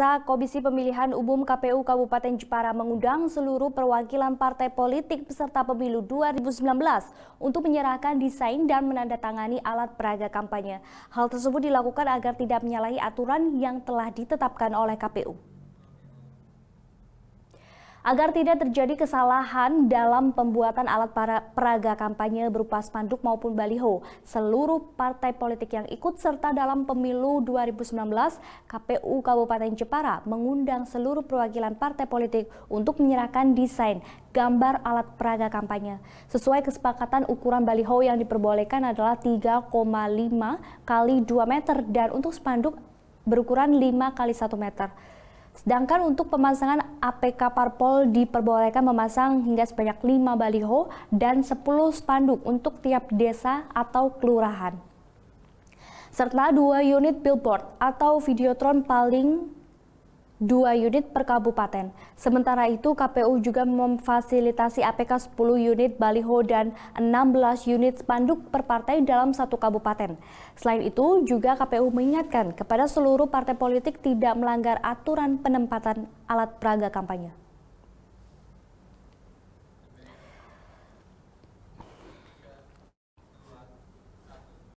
Komisi Pemilihan Umum KPU Kabupaten Jepara mengundang seluruh perwakilan partai politik peserta pemilu 2019 untuk menyerahkan desain dan menandatangani alat peraga kampanye. Hal tersebut dilakukan agar tidak menyalahi aturan yang telah ditetapkan oleh KPU. Agar tidak terjadi kesalahan dalam pembuatan alat para peraga kampanye berupa spanduk maupun baliho, seluruh partai politik yang ikut serta dalam pemilu 2019, KPU Kabupaten Jepara mengundang seluruh perwakilan partai politik untuk menyerahkan desain gambar alat peraga kampanye. Sesuai kesepakatan ukuran baliho yang diperbolehkan adalah 3,5 kali 2 meter dan untuk spanduk berukuran 5 kali 1 meter. Sedangkan untuk pemasangan APK Parpol diperbolehkan memasang hingga sebanyak 5 baliho dan 10 spanduk untuk tiap desa atau kelurahan. Serta dua unit billboard atau videotron paling dua unit per kabupaten. Sementara itu KPU juga memfasilitasi APK 10 unit baliho dan 16 unit spanduk per partai dalam satu kabupaten. Selain itu juga KPU mengingatkan kepada seluruh partai politik tidak melanggar aturan penempatan alat peraga kampanye.